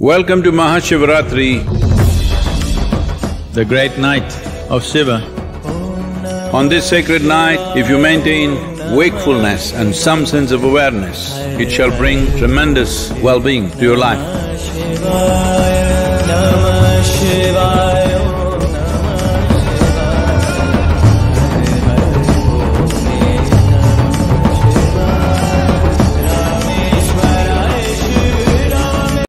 Welcome to Mahashivaratri, the great night of Shiva. On this sacred night, if you maintain wakefulness and some sense of awareness, it shall bring tremendous well-being to your life.